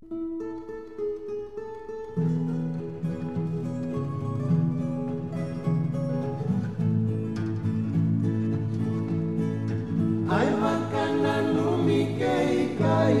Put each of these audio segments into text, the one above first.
Ai makanan numi kei kai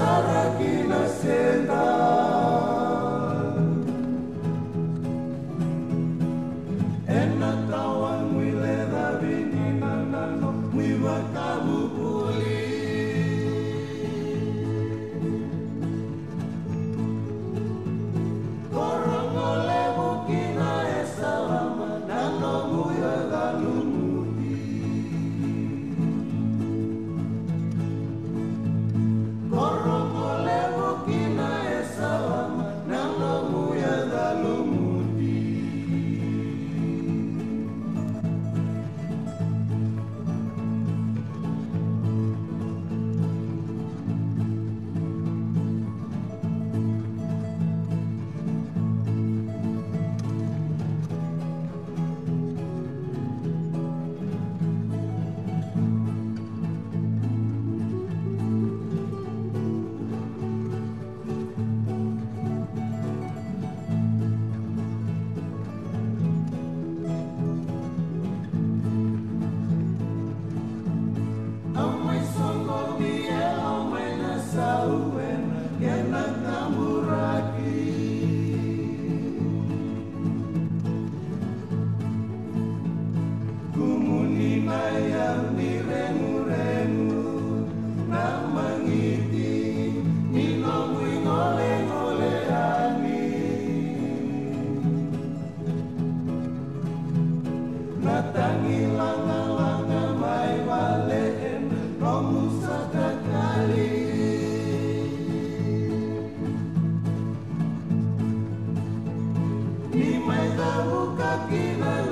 Saraki e mais a boca que